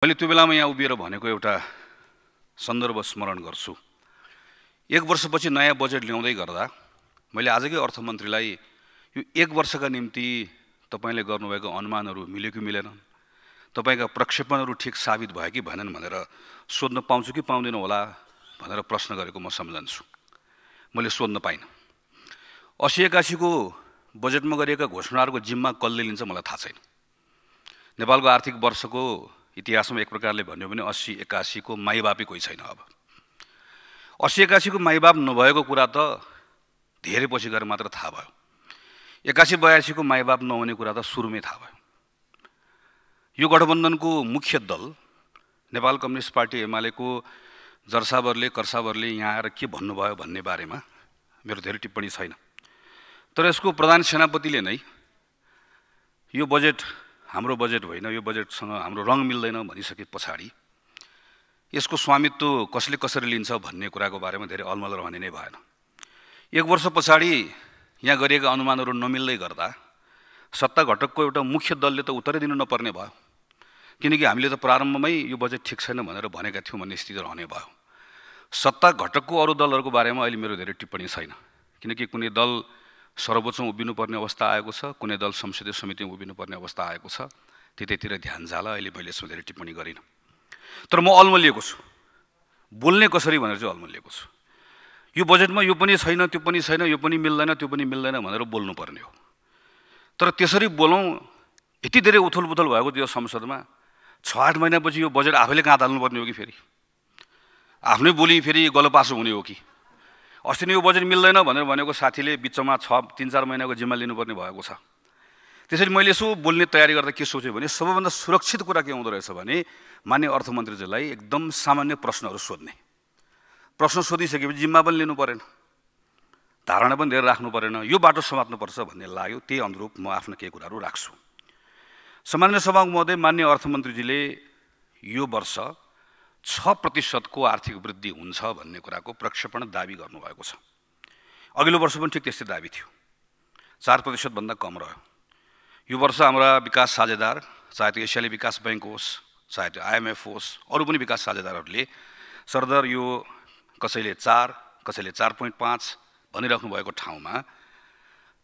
मैले त्यो बेलामा यहाँ उभिएर भनेको एउटा सन्दर्भ स्मरण गर्छु। एक वर्षपछि नयाँ बजेट ल्याउँदै गर्दा मैले आजकै अर्थमन्त्रीलाई यो एक वर्षका निम्ति तपाईँले गर्नुभएको अनुमानहरू मिल्यो कि मिलेन तपाईँका प्रक्षेपणहरू ठिक साबित भयो कि भएनन् भनेर सोध्न पाउँछु कि पाउँदैन होला भनेर प्रश्न गरेको म सम्झन्छु। मैले सोध्न पाइनँ। असी एकासीको बजेटमा गरिएका घोषणाहरूको जिम्मा कसले लिन्छ मलाई थाहा छैन। नेपालको आर्थिक वर्षको इतिहासमा एक प्रकारले भन्यो भने अस्सी एकासीको माइबापै कोही छैन अब। अस्सी एकासीको माइबाप नभएको कुरा त धेरै पछि गएर मात्र थाहा भयो। एकासी बयासीको माइबाप नहुने कुरा त सुरुमै थाहा भयो। यो गठबन्धनको मुख्य दल नेपाल कम्युनिस्ट पार्टी एमालेको जर्सावरले कर्सावरले यहाँ आएर के भन्नुभयो भन्ने बारेमा मेरो धेरै टिप्पणी छैन। तर यसको प्रधान सेनापतिले नै यो बजेट हाम्रो बजेट होइन यो बजेटसँग हाम्रो रङ मिल्दैन भनिसके पछाडि यसको स्वामित्व कसले कसरी लिन्छ भन्ने कुराको बारेमा धेरै अलमल रहने नै भएन। एक वर्ष पछाडि यहाँ गरिएका अनुमानहरू नमिल्दै गर्दा सत्ता घटकको एउटा मुख्य दलले त उत्तरै दिनु नपर्ने भयो। किनकि हामीले त प्रारम्भमै यो बजेट ठिक छैन भनेर भनेका थियौँ भन्ने स्थिति रहने भयो। सत्ता घटकको अरू दलहरूको बारेमा अहिले मेरो धेरै टिप्पणी छैन। किनकि कुनै दल सर्वोच्चमा उभिनुपर्ने अवस्था आएको छ कुनै दल संसदीय समितिमा उभिनुपर्ने अवस्था आएको छ त्यतैतिर ध्यान जाला अहिले मैले यसमा धेरै टिप्पणी गरिनँ। तर म अल्मलिएको छु। बोल्ने कसरी भनेर चाहिँ अल्मलिएको छु। यो बजेटमा यो पनि छैन त्यो पनि छैन यो पनि मिल्दैन त्यो पनि मिल्दैन भनेर बोल्नुपर्ने हो। तर त्यसरी बोलौँ यति धेरै उथल पुथल भएको थियो संसदमा छ आठ महिनापछि यो बजेट आफैले कहाँ हाल्नुपर्ने हो कि फेरि? आफ्नै बोली फेरि गलोपासो हुने हो कि? अस्ति नै यो बजेट मिल्दैन भनेर भनेको साथीले बिचमा छ तिन चार महिनाको जिम्मा लिनुपर्ने भएको छ। त्यसरी मैले यसो बोल्ने तयारी गर्दा के सोचेँ भने सबैभन्दा सुरक्षित कुरा के हुँदो रहेछ भने मान्य अर्थमन्त्रीजीलाई एकदम सामान्य प्रश्नहरू सोध्ने। प्रश्न सोधिसकेपछि जिम्मा पनि लिनु परेन। धारणा पनि धेरै राख्नु परेन। यो बाटो समात्नुपर्छ भन्ने लाग्यो। त्यही अनुरूप म आफ्नो केही कुराहरू राख्छु। सामान्य सभा महोदय मान्य अर्थमन्त्रीजीले यो वर्ष छ प्रतिशतको आर्थिक वृद्धि हुन्छ भन्ने कुराको प्रक्षेपण दावी गर्नुभएको छ। अघिल्लो वर्ष पनि ठिक त्यस्तै दावी थियो। चार प्रतिशतभन्दा कम रह्यो। यो वर्ष हाम्रा विकास साझेदार चाहे त्यो एसियाली विकास ब्याङ्क होस् चाहे त्यो आइएमएफ होस् अरू पनि विकास साझेदारहरूले सरदर यो कसैले चार कसैले चार पोइन्ट पाँच भनिराख्नु भएको ठाउँमा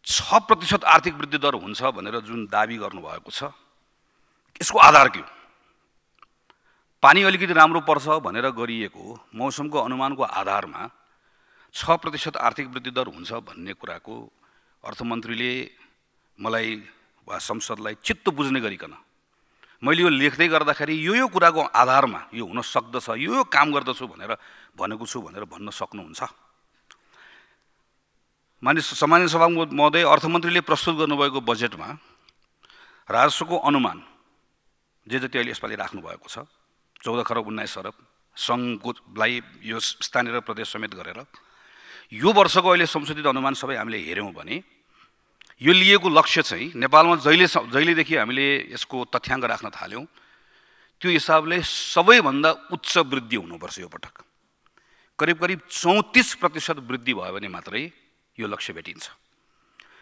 छ प्रतिशत आर्थिक वृद्धि दर हुन्छ भनेर जुन दावी गर्नुभएको छ यसको आधार के हो? पानी अलिकति राम्रो पर्छ भनेर गरिएको मौसमको अनुमानको आधारमा छ प्रतिशत आर्थिक वृद्धि दर हुन्छ भन्ने कुराको अर्थमन्त्रीले मलाई वा संसदलाई चित्त बुझ्ने गरिकन मैले यो लेख्दै गर्दाखेरि यो यो कुराको आधारमा यो हुन सक्दछ यो यो काम गर्दछु भनेर भनेको छु भनेर भन्न सक्नुहुन्छ। मानिस सामान्य सभा महोदय अर्थमन्त्रीले प्रस्तुत गर्नुभएको बजेटमा राजस्वको अनुमान जे जति अहिले यसपालि राख्नुभएको छ चौध खरब उन्नाइस अरब सङ्घकोलाई यो स्थानीय र प्रदेश समेत गरेर यो वर्षको अहिले संशोधित अनुमान सबै हामीले हेऱ्यौँ भने यो लिएको लक्ष्य चाहिँ नेपालमा जहिले जहिलेदेखि हामीले यसको तथ्याङ्क राख्न थाल्यौँ त्यो हिसाबले सबैभन्दा उच्च वृद्धि हुनुपर्छ यो पटक। करिब करिब चौतिस प्रतिशत वृद्धि भयो भने मात्रै यो लक्ष्य भेटिन्छ।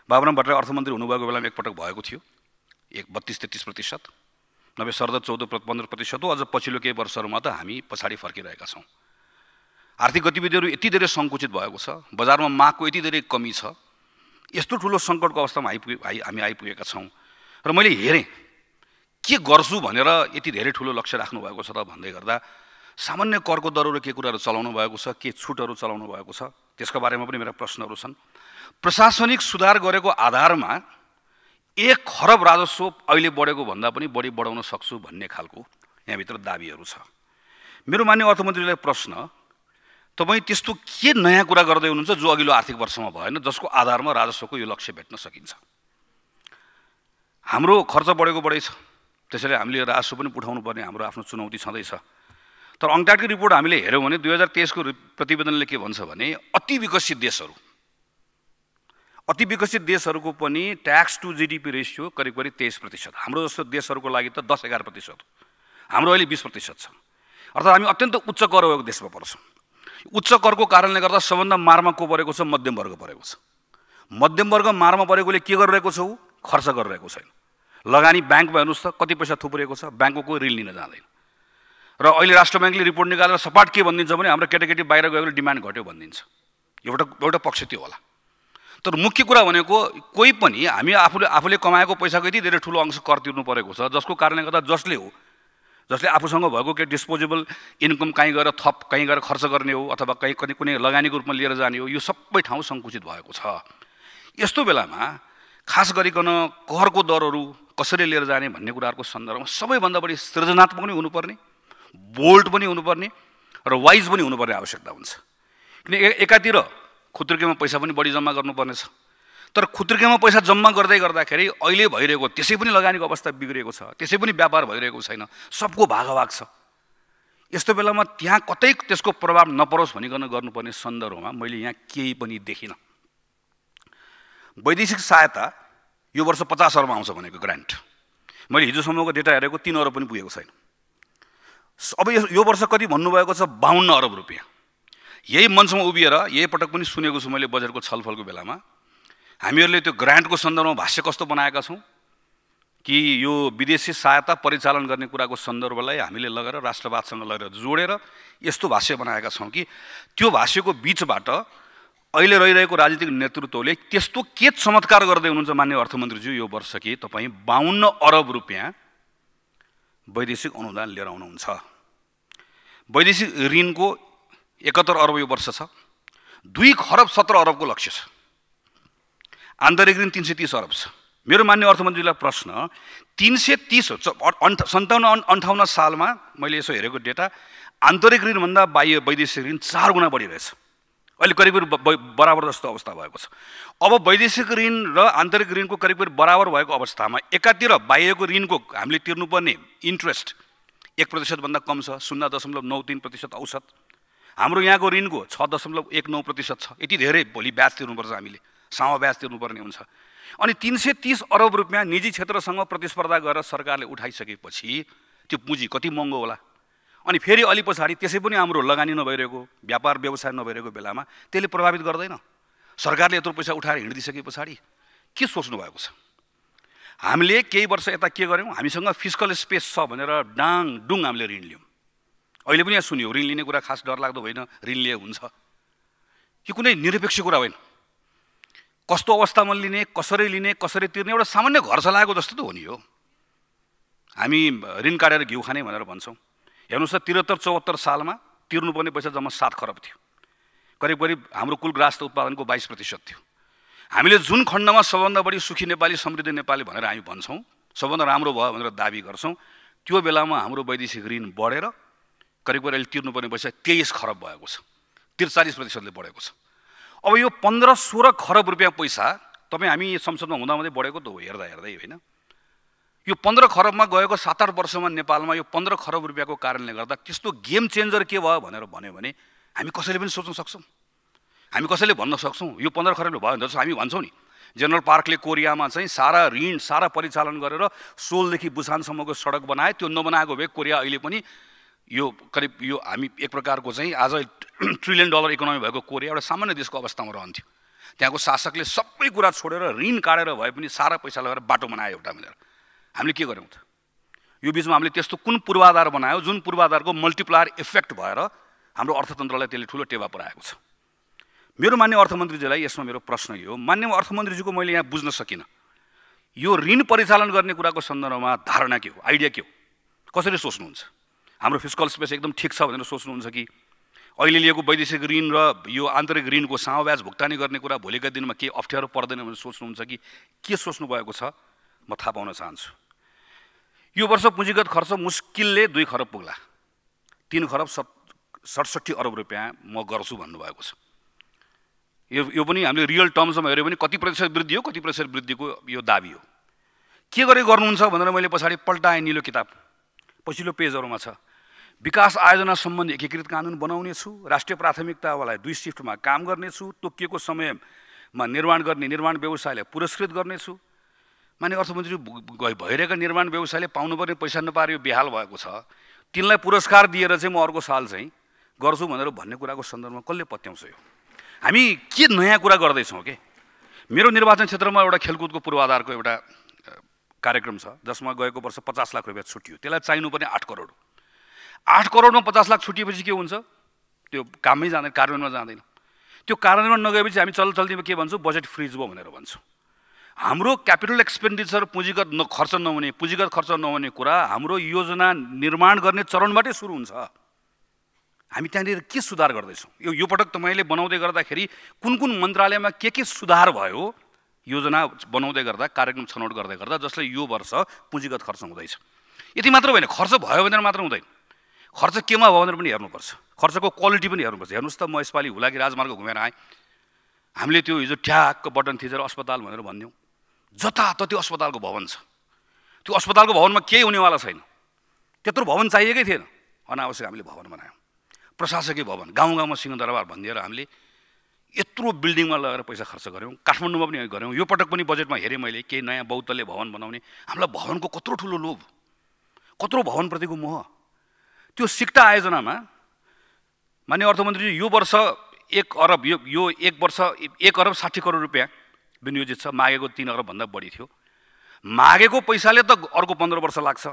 बाबुराम भट्टराई अर्थमन्त्री हुनुभएको बेलामा एकपटक भएको थियो एक बत्तिस तेत्तिस प्रतिशत। नभए सर्द चौध पन्ध्र प्रतिशत हो अझ पछिल्लो केही वर्षहरूमा त हामी पछाडि फर्किरहेका छौँ। आर्थिक गतिविधिहरू यति धेरै सङ्कुचित भएको छ बजारमा मागको यति धेरै कमी छ यस्तो ठुलो सङ्कटको अवस्थामा आइपुगे आइ हामी आइपुगेका छौँ। र मैले हेरेँ के गर्छु भनेर यति धेरै ठुलो लक्ष्य राख्नु भएको छ त भन्दै गर्दा सामान्य करको दरहरू के कुराहरू चलाउनु भएको छ के छुटहरू चलाउनु भएको छ त्यसको बारेमा पनि मेरा प्रश्नहरू छन्। प्रशासनिक सुधार गरेको आधारमा एक खरब राजस्व अहिले बढेको भन्दा पनि बढी बढाउन सक्छु भन्ने खालको यहाँभित्र दाबीहरू छ। मेरो मान्य अर्थमन्त्रीलाई प्रश्न तपाईँ त्यस्तो के नयाँ कुरा गर्दै हुनुहुन्छ जो अघिल्लो आर्थिक वर्षमा भएन जसको आधारमा राजस्वको यो लक्ष्य भेट्न सकिन्छ? हाम्रो खर्च बढेको बढै छ त्यसैले हामीले राजस्व पनि उठाउनु पर्ने हाम्रो आफ्नो चुनौती छँदैछ। तर अङ्टाटको रिपोर्ट हामीले हेऱ्यौँ भने दुई हजार तेइसको प्रतिवेदनले के भन्छ भने अति विकसित देशहरू अति विकसित देशहरूको पनि ट्याक्स टु जिडिपी रेसियो करिब करिब तेइस प्रतिशत। हाम्रो जस्तो देशहरूको लागि त दस एघार प्रतिशत हाम्रो अहिले बिस प्रतिशत छ। अर्थात् हामी अत्यन्त उच्च कर भएको देशमा पर्छौँ उच्च करको कारणले गर्दा सबभन्दा मारमा को परेको छ मध्यम वर्ग परेको छ। मध्यम वर्ग मारमा परेकोले के गरिरहेको छ ऊ? खर्च गरिरहेको छैन। लगानी ब्याङ्कमा हेर्नुहोस् त कति पैसा थुप्रिएको छ ब्याङ्कको कोही ऋण लिन जाँदैन। र अहिले राष्ट्र ब्याङ्कले रिपोर्ट निकालेर सपाट के भनिदिन्छ भने हाम्रो केटाकेटी बाहिर गएको डिमान्ड घट्यो भनिदिन्छ। एउटा एउटा पक्ष त्यो होला। तर मुख्य कुरा भनेको कोही पनि हामी आफूले आफूले कमाएको पैसाको यति धेरै ठुलो अंश कर तिर्नु परेको छ जसको कारणले गर्दा जसले हो जसले आफूसँग भएको के डिस्पोजेबल इन्कम कहीँ गएर थप कहीँ गएर खर्च गर्ने हो अथवा कहीँ कहीँ कुनै लगानीको रूपमा लिएर जाने हो यो सबै ठाउँ सङ्कुचित भएको छ। यस्तो बेलामा खास गरिकन करको दरहरू कसरी लिएर जाने भन्ने कुराहरूको सन्दर्भमा सबैभन्दा बढी सृजनात्मक पनि हुनुपर्ने बोल्ड पनि हुनुपर्ने र वाइज पनि हुनुपर्ने आवश्यकता हुन्छ। किन एकातिर खुत्रुकेमा पैसा पनि बढी जम्मा गर्नुपर्नेछ। तर खुत्रुकेमा पैसा जम्मा गर्दै गर्दाखेरि अहिले भइरहेको त्यसै पनि लगानीको अवस्था बिग्रिएको छ। त्यसै पनि व्यापार भइरहेको छैन। सबको भागभाग छ। यस्तो बेलामा त्यहाँ कतै त्यसको प्रभाव नपरोस् भनिकन गर्नुपर्ने सन्दर्भमा मैले यहाँ केही पनि देखिनँ। वैदेशिक सहायता यो वर्ष पचास अर्ब आउँछ भनेको ग्रान्ट। मैले हिजोसम्मको डेटा हेरेको तिन अरब पनि पुगेको छैन। अब यो वर्ष कति भन्नुभएको छ? बाहन्न अरब रुपियाँ। यही मञ्चमा उभिएर यही पटक पनि सुनेको छु मैले बजेटको छलफलको बेलामा। हामीहरूले त्यो ग्रान्टको सन्दर्भमा भाष्य कस्तो बनाएका छौँ? कि यो विदेशी सहायता परिचालन गर्ने कुराको सन्दर्भलाई हामीले लगेर राष्ट्रवादसँग लगेर जोडेर यस्तो भाष्य बनाएका छौँ कि त्यो भाष्यको बिचबाट अहिले रहिरहेको राजनीतिक नेतृत्वले त्यस्तो के चमत्कार गर्दै हुनुहुन्छ मान्य अर्थमन्त्रीज्यू यो वर्ष कि तपाईँ बाहन्न अरब रुपियाँ वैदेशिक अनुदान लिएर आउनुहुन्छ। वैदेशिक ऋणको एकहत्तर अरब यो वर्ष छ। दुई खरब सत्र अरबको लक्ष्य छ। आन्तरिक ऋण तिन सय तिस अरब छ। मेरो मान्य अर्थमन्त्रीलाई प्रश्न तिन सय तिस सन्ताउन्न अन्ठाउन्न सालमा मैले यसो हेरेको डेटा आन्तरिक ऋणभन्दा बाह्य वैदेशिक ऋण चार गुणा बढिरहेछ अहिले करिब बराबर जस्तो अवस्था भएको छ। अब वैदेशिक ऋण र आन्तरिक ऋणको करिब करिब बराबर भएको अवस्थामा एकातिर बाहिरको ऋणको हामीले तिर्नुपर्ने इन्ट्रेस्ट एक प्रतिशतभन्दा कम छ शून्य दशमलव नौ तिन प्रतिशत औसत। हाम्रो यहाँको ऋणको छ दशमलव एक नौ प्रतिशत छ। यति धेरै भोलि ब्याज तिर्नुपर्छ हामीले। सामा ब्याज तिर्नुपर्ने हुन्छ। अनि तिन सय तिस अरब रुपियाँ निजी क्षेत्रसँग प्रतिस्पर्धा गरेर सरकारले उठाइसकेपछि त्यो पुँजी कति महँगो होला? अनि फेरि अलि पछाडि त्यसै पनि हाम्रो लगानी नभइरहेको व्यापार व्यवसाय नभइरहेको बेलामा त्यसले प्रभावित गर्दैन? सरकारले यत्रो पैसा उठाएर हिँडिदिइसके पछाडि के सोच्नु भएको छ? हामीले केही वर्ष यता के गऱ्यौँ? हामीसँग फिजिकल स्पेस छ भनेर डाङ डुङ हामीले ऋण लियौँ। अहिले पनि यहाँ सुन्यो ऋण लिने कुरा खास डरलाग्दो होइन ऋण लिए हुन्छ। यो कुनै निरपेक्ष कुरा होइन कस्तो अवस्थामा लिने कसरी लिने कसरी तिर्ने एउटा सामान्य घर चलाएको जस्तो त हो नि हो हामी ऋण काटेर घिउ खाने भनेर भन्छौँ। हेर्नुहोस् त त्रिहत्तर चौहत्तर सालमा तिर्नुपर्ने पैसा जम्मा सात खरब थियो। करिब करिब हाम्रो कुल ग्रास उत्पादनको बाइस प्रतिशत थियो। हामीले जुन खण्डमा सबभन्दा बढी सुखी नेपाली समृद्ध नेपाली भनेर हामी भन्छौँ सबभन्दा राम्रो भयो भनेर दाबी गर्छौँ त्यो बेलामा हाम्रो वैदेशिक ऋण बढेर करिब अहिले तिर्नुपर्ने पैसा तेइस खरब भएको छ। त्रिचालिस प्रतिशतले बढेको छ। अब यो पन्ध्र सोह्र खरब रुपियाँ पैसा तपाईँ हामी संसदमा हुँदा हुँदै बढेको त हो हेर्दा हेर्दै होइन। यो पन्ध्र खरबमा गएको सात आठ वर्षमा नेपालमा यो पन्ध्र खरब रुपियाँको कारणले गर्दा त्यस्तो गेम चेन्जर के भयो भनेर भन्यो भने हामी कसैले पनि सोच्न सक्छौँ। हामी कसैले भन्न सक्छौँ यो पन्ध्र खरबले भयो भने हामी भन्छौँ नि। जेनरल पार्कले कोरियामा चाहिँ सारा ऋण सारा परिचालन गरेर सोलदेखि बुसानसम्मको सडक बनाए त्यो नबनाएको भए कोरिया अहिले पनि यो करिब यो हामी एक प्रकारको चाहिँ आज ट्रिलियन डलर इकोनोमी भएको कोरिया एउटा सामान्य देशको अवस्थामा रहन्थ्यो। त्यहाँको शासकले सबै कुरा छोडेर ऋण काटेर भए पनि सारा पैसा लगाएर बाटो बनायो एउटा मिलेर। हामीले के गऱ्यौँ त? यो बिचमा हामीले त्यस्तो कुन पूर्वाधार बनायो जुन पूर्वाधारको मल्टिप्लायर इफेक्ट भएर हाम्रो अर्थतन्त्रलाई त्यसले ठुलो टेवा पुऱ्याएको छ? मेरो मान्य अर्थमन्त्रीजीलाई यसमा मेरो प्रश्न यो मान्य अर्थमन्त्रीजीको मैले यहाँ बुझ्न सकिनँ। यो ऋण परिचालन गर्ने कुराको सन्दर्भमा धारणा के हो? आइडिया के हो? कसरी सोच्नुहुन्छ? हाम्रो फिजिकल स्पेस एकदम ठिक छ भनेर सोच्नुहुन्छ कि? अहिले लिएको वैदेशिक ऋण र यो आन्तरिक ऋणको सामो भुक्तानी गर्ने कुरा भोलिका दिनमा के अप्ठ्यारो पर्दैन भनेर सोच्नुहुन्छ कि? के सोच्नु भएको छ? म थाहा पाउन चाहन्छु। यो वर्ष पुँजीगत खर्च मुस्किलले दुई खरब पुग्ला। तिन खरब सत् सडसट्ठी अरब रुपियाँ म गर्छु भन्नुभएको छ। यो यो पनि हामीले रियल टर्म्समा हेऱ्यो भने कति प्रतिशत वृद्धि हो कति प्रतिशत वृद्धिको यो दाबी हो। के गरे गर्नुहुन्छ भनेर मैले पछाडि पल्टाएँ निलो किताब। पछिल्लो पेजहरूमा छ। विकास आयोजना सम्बन्धी एकीकृत कानुन बनाउने छु राष्ट्रिय प्राथमिकतावालाई दुई सिफ्टमा काम गर्नेछु तोकिएको समयमा निर्माण गर्ने निर्माण व्यवसायलाई पुरस्कृत गर्नेछु। माने अर्थमन्त्री भइरहेका निर्माण व्यवसायले पाउनुपर्ने पैसा नपाएर यो बेहाल भएको छ। तिनलाई पुरस्कार दिएर चाहिँ म अर्को साल चाहिँ गर्छु भनेर भन्ने कुराको सन्दर्भमा कसले पत्याउँछ यो? हामी के नयाँ कुरा गर्दैछौँ कि? मेरो निर्वाचन क्षेत्रमा एउटा खेलकुदको पूर्वाधारको एउटा कार्यक्रम छ जसमा गएको वर्ष पचास लाख रुपियाँ छुट्यो त्यसलाई चाहिनुपर्ने आठ करोड आठ करोडमा पचास लाख छुटिएपछि के हुन्छ? त्यो कामै जाँदैन कार्यान्वयनमा जाँदैन। त्यो कार्यान्वयन नगएपछि हामी चल चल्तीमा के भन्छौँ? बजेट फ्रिज भयो भनेर भन्छौँ। हाम्रो क्यापिटल एक्सपेन्डिचर पुँजीगत न खर्च नहुने पुँजीगत खर्च नहुने कुरा हाम्रो योजना निर्माण गर्ने चरणबाटै सुरु हुन्छ। हामी त्यहाँनिर के सुधार गर्दैछौँ? यो यो पटक तपाईँले बनाउँदै गर्दाखेरि कुन कुन मन्त्रालयमा के के सुधार भयो योजना बनाउँदै गर्दा कार्यक्रम छनौट गर्दै गर्दा जसले यो वर्ष पुँजीगत खर्च हुँदैछ। यति मात्र होइन खर्च भयो भनेर मात्र हुँदैन। खर्च केमा भयो भनेर पनि हेर्नुपर्छ। खर्चको क्वालिटी पनि हेर्नुपर्छ। हेर्नुहोस् त म यसपालि हुलाकी राजमार्ग घुमेर आएँ। हामीले त्यो हिजो ठ्याक्क बटन थिचेर अस्पताल भनेर भनिदिउँ जतातति अस्पतालको भवन छ। त्यो अस्पतालको भवनमा केही हुनेवाला छैन। त्यत्रो भवन चाहिएकै थिएन। अनावश्यक हामीले भवन बनायौँ। प्रशासकीय भवन गाउँ गाउँमा सिंहदरबार भनिदिएर हामीले यत्रो बिल्डिङमा लगेर पैसा खर्च गऱ्यौँ काठमाडौँमा पनि गऱ्यौँ। यो पटक पनि बजेटमा हेरेँ मैले केही नयाँ बहुतल्य भवन बनाउने। हामीलाई भवनको कत्रो ठुलो लोभ कत्रो भवनप्रतिको मोह। त्यो सिक्टा आयोजनामा मान्य अर्थमन्त्रीजी यो वर्ष एक अरब यो यो एक वर्ष एक अरब साठी करोड रुपियाँ विनियोजित छ। मागेको तिन अरबभन्दा बढी थियो। मागेको पैसाले त अर्को पन्ध्र वर्ष लाग्छ।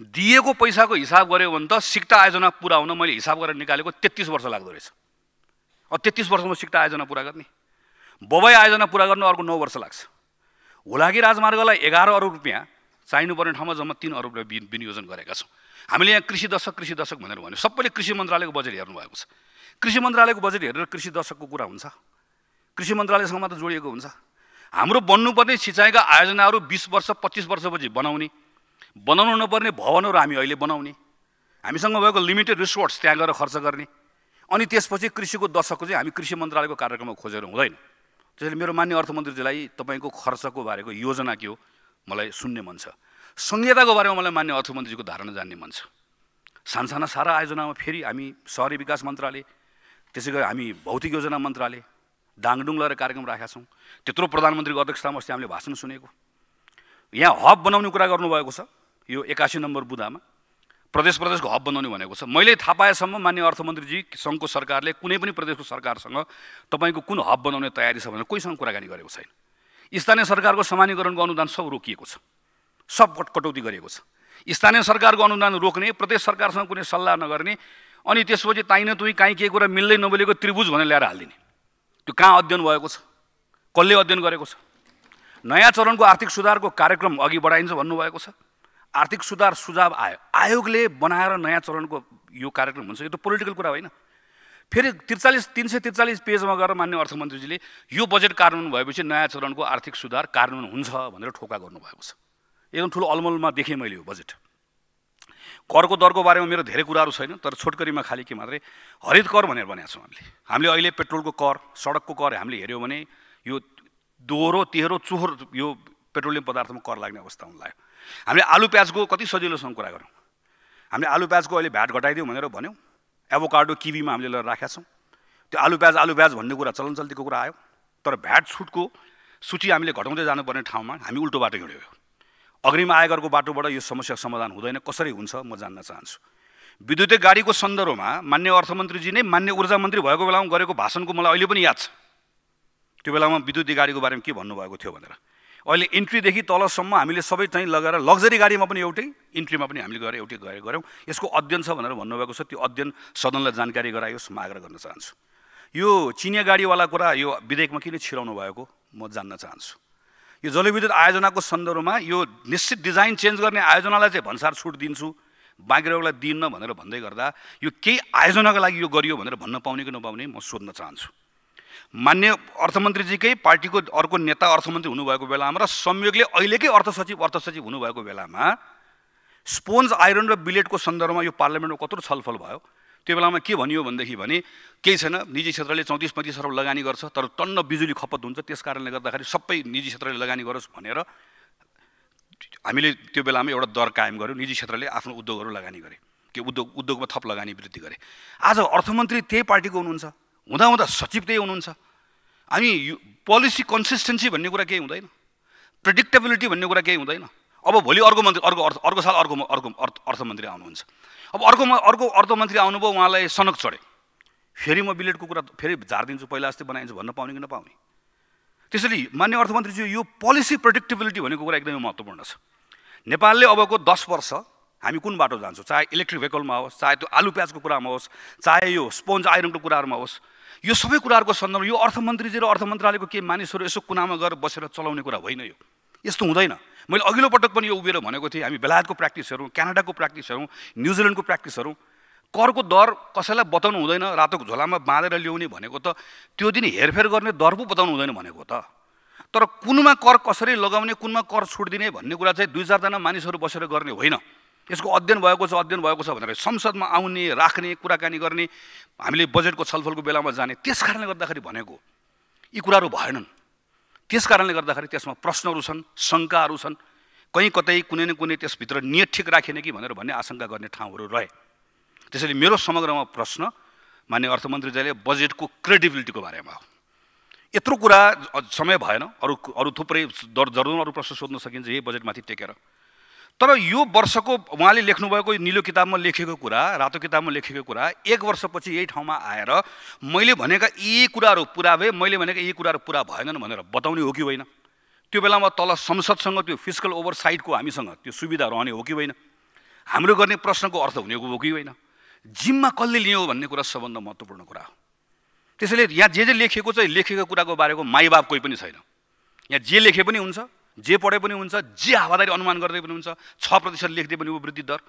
दिएको पैसाको हिसाब गऱ्यो भने त सिक्टा आयोजना पुरा हुन मैले हिसाब गरेर निकालेको तेत्तिस वर्ष लाग्दो रहेछ। तेत्तिस वर्षमा सिक्टा आयोजना पुरा गर्ने। बबाई आयोजना पुरा गर्नु अर्को नौ वर्ष लाग्छ। हुलाकी राजमार्गलाई एघार अरब रुपियाँ चाहिनुपर्ने ठाउँमा जम्मा तिन अरब रुपियाँ विनियोजन गरेका छौँ। हामीले यहाँ कृषि दशक कृषि दशक भनेर भन्यो। सबैले कृषि मन्त्रालयको बजेट हेर्नुभएको छ। कृषि मन्त्रालयको बजेट हेरेर कृषि दशकको कुरा हुन्छ। कृषि मन्त्रालयसँग मात्र जोडिएको हुन्छ। हाम्रो बन्नुपर्ने सिँचाइका आयोजनाहरू बिस वर्ष पच्चिस वर्षपछि बनाउने। बनाउनु नपर्ने भवनहरू हामी अहिले बनाउने। हामीसँग भएको लिमिटेड रिसोर्स त्यहाँ गएर खर्च गर्ने। अनि त्यसपछि कृषिको दशकको चाहिँ हामी कृषि मन्त्रालयको कार्यक्रममा खोजेर हुँदैन। त्यसैले मेरो मान्य अर्थमन्त्रीजीलाई तपाईँको खर्चको बारेको योजना के हो मलाई सुन्ने मन छ। संहिताको बारेमा मलाई मान्य अर्थमन्त्रीजीको धारणा जान्ने मन छ। सानसाना सारा आयोजनामा फेरि हामी सहरी विकास मन्त्रालय त्यसै गरी हामी भौतिक योजना मन्त्रालय डाङडुङ लगेर कार्यक्रम राखेका छौँ। त्यत्रो प्रधानमन्त्रीको अध्यक्षतामा अस्ति हामीले भाषण सुनेको। यहाँ हब बनाउने कुरा गर्नुभएको छ यो एकासी नम्बर बुदामा। प्रदेश प्रदेशको हब बनाउने भनेको छ। मैले थाहा पाएसम्म मान्य अर्थमन्त्रीजी सङ्घको सरकारले कुनै पनि प्रदेशको सरकारसँग तपाईँको कुन हब बनाउने तयारी छ भनेर कोहीसँग कुराकानी गरेको छैन। स्थानीय सरकारको समानीकरणको अनुदान सब रोकिएको छ। सब कटौती गरिएको छ। स्थानीय सरकारको अनुदान रोक्ने प्रदेश सरकारसँग कुनै सल्लाह नगर्ने अनि त्यसपछि ताइन तुई काहीँ केही कुरा मिल्दै नबोलेको त्रिभुज भनेर ल्याएर हालिदिने। त्यो कहाँ अध्ययन भएको छ? कसले अध्ययन गरेको छ? नयाँ चरणको आर्थिक सुधारको कार्यक्रम अघि बढाइन्छ भन्नुभएको छ। आर्थिक सुधार सुझाव आयो आयोगले बनाएर नयाँ चरणको यो कार्यक्रम हुन्छ यो त पोलिटिकल कुरा होइन। फेरि त्रिचालिस तिन सय त्रिचालिस पेजमा गएर मान्य अर्थमन्त्रीजीले यो बजेट कार्यान्वयन भएपछि नयाँ चरणको आर्थिक सुधार कार्यान्वयन हुन्छ भनेर ठोका गर्नुभएको छ। एकदम ठुलो अलमलमा देखेँ मैले यो बजेट करको दरको बारेमा मेरो धेरै कुराहरू छैन तर छोटकरीमा खालि के मात्रै हरित कर भनेर भनेको छौँ हामीले। हामीले अहिले पेट्रोलको कर सडकको कर हामीले हेऱ्यौँ भने यो दोहोरो तेह्रो चोहोर यो पेट्रोलियम पदार्थमा कर लाग्ने अवस्था हुन लाग्यो। हामीले आलु प्याजको कति सजिलोसँग कुरा गऱ्यौँ। हामीले आलु प्याजको अहिले भ्याट घटाइदिउँ भनेर भन्यौँ। एभोकार्डो किवीमा हामीले लिएर राखेका छौँ। त्यो आलु प्याज आलु प्याज भन्ने कुरा चलन चल्तीको कुरा आयो। तर भ्याट छुटको सूची हामीले घटाउँदै जानुपर्ने ठाउँमा हामी उल्टो बाटो हिँड्यौँ। अग्रिम आयोगरको बाटोबाट यो समस्या समाधान हुँदैन। कसरी हुन्छ म जान्न चाहन्छु। विद्युतीय गाडीको सन्दर्भमा मान्य अर्थमन्त्रीजी नै मान्य ऊर्जा मन्त्री भएको बेलामा गरेको भाषणको मलाई अहिले पनि याद छ। त्यो बेलामा विद्युतीय गाडीको बारेमा के भन्नुभएको थियो भनेर। अहिले इन्ट्रीदेखि तलसम्म हामीले सबै चाहिँ लगेर लग्जरी गाडीमा पनि एउटै इन्ट्रीमा पनि हामीले गएर एउटै गएर गऱ्यौँ। यसको अध्ययन छ भनेर भन्नुभएको छ। त्यो अध्ययन सदनलाई जानकारी गराइयोस् म आग्रह गर्न चाहन्छु। यो चिनिया गाडीवाला कुरा यो विधेयकमा किन छिराउनु भएको म जान्न चाहन्छु। यो जलविद्युत आयोजनाको सन्दर्भमा यो निश्चित डिजाइन चेन्ज गर्ने आयोजनालाई चाहिँ भन्सार छुट दिन्छु बाँकी रहेकोलाई दिन्न भनेर भन्दै गर्दा यो केही आयोजनाको लागि यो गरियो भनेर भन्न पाउने कि नपाउने म सोध्न चाहन्छु। मान्य अर्थमन्त्रीजीकै पार्टीको अर्को नेता अर्थमन्त्री हुनुभएको बेलामा र संयोगले अहिलेकै अर्थ सचिव अर्थ सचिव हुनुभएको बेलामा स्पोन्ज आइरन र बिलेटको सन्दर्भमा यो पार्लियामेन्टमा कत्रो छलफल भयो। त्यो बेलामा के भनियो भनेदेखि भने केही छैन निजी क्षेत्रले चौतिस पैँतिस अरब लगानी गर्छ तर टन्न बिजुली खपत हुन्छ त्यस कारणले गर्दाखेरि सबै निजी क्षेत्रले लगानी गरोस् भनेर हामीले त्यो बेलामा एउटा दर कायम गऱ्यौँ निजी क्षेत्रले आफ्नो उद्योगहरू लगानी गरे के उद्योग उद्योगमा थप लगानी वृद्धि गरे। आज अर्थमन्त्री त्यही पार्टीको हुनुहुन्छ। हुँदा हुँदा सचिव त्यही हुनुहुन्छ। हामी पोलिसी कन्सिस्टेन्सी भन्ने कुरा केही हुँदैन। प्रिडिक्टेबिलिटी भन्ने कुरा केही हुँदैन। अब भोलि अर्को मन्त्री अर्को अर्थ अर्को साल अर्को अर्को अर्थ अर्थमन्त्री आउनुहुन्छ। अब अर्को अर्को अर्थमन्त्री आउनुभयो उहाँलाई सनक चढ्यो फेरि म बिलेटको कुरा फेरि झारिदिन्छु पहिला जस्तै बनाइदिन्छु भन्न पाउने कि नपाउने? त्यसैले मान्य अर्थमन्त्रीज्यू यो पोलिसी प्रोडिक्टेबिलिटी भनेको कुरा एकदमै महत्त्वपूर्ण छ। नेपालले अबको दस वर्ष हामी कुन बाटो जान्छौँ? चाहे इलेक्ट्रिक भेहिकलमा होस् चाहे त्यो आलु प्याजको कुरामा होस् चाहे यो स्पोन्ज आइरनको कुराहरूमा होस् यो सबै कुराहरूको सन्दर्भ यो अर्थमन्त्रीजी र अर्थ मन्त्रालयको के मानिसहरू यसो कुनामा गएर बसेर चलाउने कुरा होइन यो। यस्तो हुँदैन। मैले अघिल्लो पटक पनि यो उभिएर भनेको थिएँ हामी बेलायतको प्र्याक्टिसहरू क्यानाडाको प्र्याक्टिसहरू न्युजिल्यान्डको प्र्याक्टिसहरू करको दर कसैलाई बताउनु हुँदैन रातोको झोलामा बाँधेर ल्याउने भनेको त त्यो दिन हेरफेर गर्ने दर पो बताउनु हुँदैन भनेको त। तर कुनमा कर कसरी लगाउने कुनमा कर छुट दिने भन्ने कुरा चाहिँ दुई चारजना मानिसहरू बसेर गर्ने होइन। यसको अध्ययन भएको छ अध्ययन भएको छ भनेर संसदमा आउने राख्ने कुराकानी गर्ने हामीले बजेटको छलफलको बेलामा जाने त्यस कारणले गर्दाखेरि भनेको यी कुराहरू भएनन्। त्यस कारणले गर्दाखेरि त्यसमा प्रश्नहरू छन् शङ्काहरू छन्। कहीँ कतै कुनै न कुनै त्यसभित्र नियत ठिक राखेन कि भनेर भन्ने आशंका गर्ने ठाउँहरू रहे। त्यसैले मेरो समग्रमा प्रश्न मान्य अर्थमन्त्रीजीले बजेटको क्रेडिबिलिटीको बारेमा हो। यत्रो कुरा समय भएन। अरू अरू थुप्रै दर जरुर अरू प्रश्न सोध्न सकिन्छ यही बजेटमाथि टेकेर। तर यो वर्षको उहाँले लेख्नुभएको निलो किताबमा लेखेको कुरा रातो किताबमा लेखेको कुरा एक वर्षपछि यही ठाउँमा आएर मैले भनेका यी कुराहरू पुरा भए मैले भनेका यी कुराहरू पुरा भएनन् भनेर बताउने हो कि होइन? त्यो बेलामा तल संसदसँग त्यो फिजिकल ओभरसाइडको हामीसँग त्यो सुविधा रहने हो कि होइन? हाम्रो गर्ने प्रश्नको अर्थ हुने हो कि होइन? जिम्मा कसले लियो भन्ने कुरा सबभन्दा महत्त्वपूर्ण कुरा हो। त्यसैले यहाँ जे जे लेखेको छ लेखेको कुराको बारेको माइबाप कोही पनि छैन। यहाँ जे लेखे पनि हुन्छ। जे पढे पनि हुन्छ जे हावादारी अनुमान गर्दै पनि हुन्छ छ प्रतिशत लेख्दै पनि वृद्धि दर।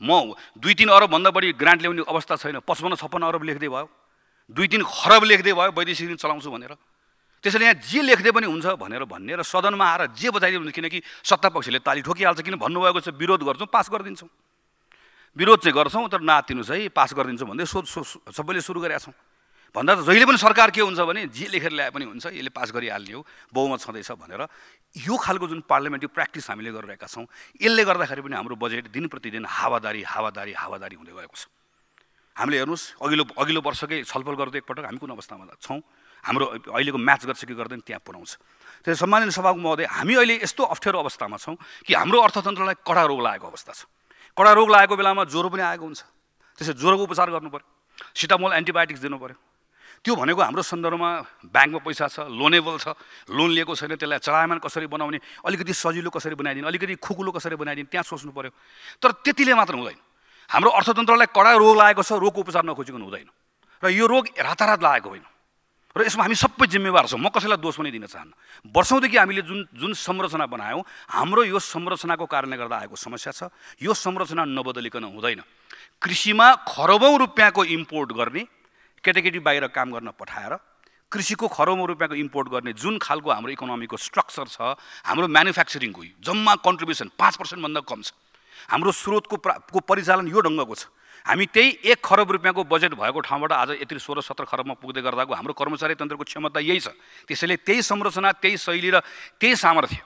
म दुई तिन अरबभन्दा बढी ग्रान्ट ल्याउने अवस्था छैन पचपन्न छप्पन्न अरब लेख्दै भयो दुई तिन खरब लेख्दै भयो वैदेशिक ऋण चलाउँछु भनेर। त्यसैले यहाँ जे लेख्दै पनि हुन्छ भनेर भन्ने र सदनमा आएर जे बजाइदिनु किनकि सत्तापक्षले ताली ठोकिहाल्छ किन भन्नुभएको छ विरोध गर्छौँ पास गरिदिन्छौँ। विरोध चाहिँ गर्छौँ तर नातिनुहोस् है पास गरिदिन्छौँ भन्दै सोध सबैले सुरु गरेका छौँ। भन्दा त जहिले पनि सरकार के हुन्छ भने जे लेखेर ल्याए पनि हुन्छ यसले पास गरिहाल्ने हो बहुमत छँदैछ भनेर यो खालको जुन पार्लियामेन्ट्री प्र्याक्टिस हामीले गरिरहेका छौँ यसले गर्दाखेरि पनि हाम्रो बजेट दिन प्रतिदिन हावादारी हावादारी हावादारी हुँदै गएको छ। हामीले हेर्नुहोस् अघिल्लो अघिल्लो वर्षकै छलफल गर्दै एकपटक हामी कुन अवस्थामा छौँ हाम्रो अहिलेको म्याच गर्छ कि गर्दैन त्यहाँ पुऱ्याउँछ। त्यसै सम्मानित सभाको महोदय हामी अहिले यस्तो अप्ठ्यारो अवस्थामा छौँ कि हाम्रो अर्थतन्त्रलाई कडा रोग लागेको अवस्था छ। कडा रोग लागेको बेलामा ज्वरो पनि आएको हुन्छ। त्यसै ज्वरोको उपचार गर्नु पऱ्यो सिटामोल एन्टिबायोटिक्स दिनु पऱ्यो त्यो भनेको हाम्रो सन्दर्भमा ब्याङ्कमा पैसा छ लोनेबल छ लोन लिएको छैन त्यसलाई चलायमान कसरी बनाउने अलिकति सजिलो कसरी बनाइदिने अलिकति खुकुलो कसरी बनाइदिने त्यहाँ सोच्नु पऱ्यो तर त्यतिले मात्र हुँदैन। हाम्रो अर्थतन्त्रलाई कडा रोग लागेको छ रोगको उपचार नखोजिकन हुँदैन। र यो रोग रातारात लागेको होइन। र यसमा हामी सबै जिम्मेवार छौँ। म कसैलाई दोष पनि दिन चाहन्न। वर्षौँदेखि हामीले जुन जुन संरचना बनायौँ हाम्रो यो संरचनाको कारणले गर्दा आएको समस्या छ। यो संरचना नबदलिकन हुँदैन। कृषिमा खरबौँ रुपियाँको इम्पोर्ट गर्ने केटाकेटी बाहिर काम गर्न पठाएर कृषिको खरबौँ रुपियाँको इम्पोर्ट गर्ने जुन खालको हाम्रो इकोनोमीको स्ट्रक्चर छ हाम्रो म्यानुफ्याक्चरिङको जम्मा कन्ट्रिब्युसन पाँच पर्सेन्टभन्दा कम छ। हाम्रो स्रोतको को परिचालन यो ढङ्गको छ। हामी त्यही एक खरब रुपियाँको बजेट भएको ठाउँबाट आज यति सोह्र सत्र खरबमा पुग्दै गर्दाको हाम्रो कर्मचारी तन्त्रको क्षमता यही छ। त्यसैले त्यही संरचना त्यही शैली र त्यही सामर्थ्य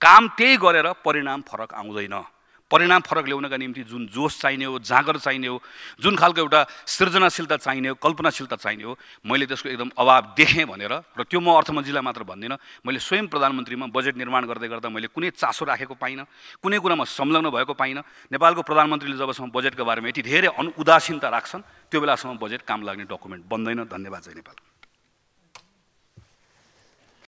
काम त्यही गरेर परिणाम फरक आउँदैन। परिणाम फरक ल्याउनका निम्ति जुन जोस चाहिने हो जाँगर चाहिने हो जुन खालको एउटा सृजनाशीलता चाहिने हो कल्पनाशीलता चाहिने हो मैले त्यसको एकदम अभाव देखेँ भनेर र त्यो म अर्थमन्त्रीलाई मात्र भन्दिनँ मैले स्वयं प्रधानमन्त्रीमा बजेट निर्माण गर्दै गर्दा मैले कुनै चासो राखेको पाइनँ कुनै कुरामा संलग्न भएको पाइनँ नेपालको प्रधानमन्त्रीले जबसम्म बजेटको बारेमा यति धेरै अनु उदासीनता राख्छन् त्यो बेलासम्म बजेट काम लाग्ने डकुमेन्ट बन्दैन। धन्यवाद जय नेपाल।